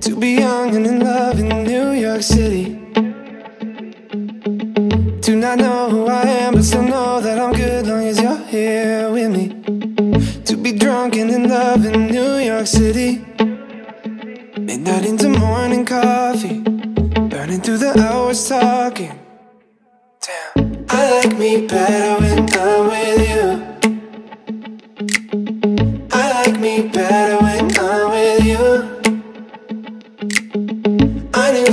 To be young and in love in New York City. Do not know who I am, but still know that I'm good long as you're here with me. To be drunk and in love in New York City. Midnight into morning coffee, burning through the hours talking. Damn, I like me better when I'm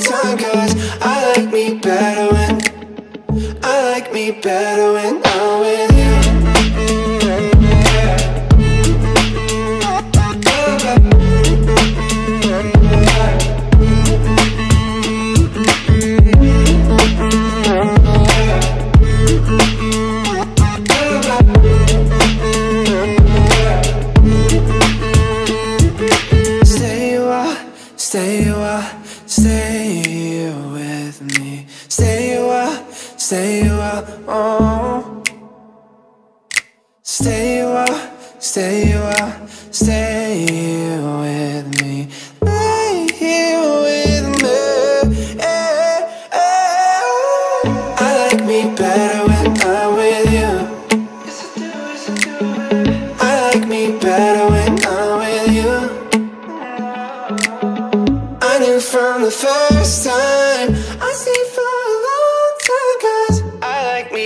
time Cause I like me better when I like me better when I'm with you stay a while, oh. Stay a while, stay a while, stay with me. Lay here with me. eh, eh. I like me better when I'm with you. I like me better when I'm with you. I knew from the first time I stayed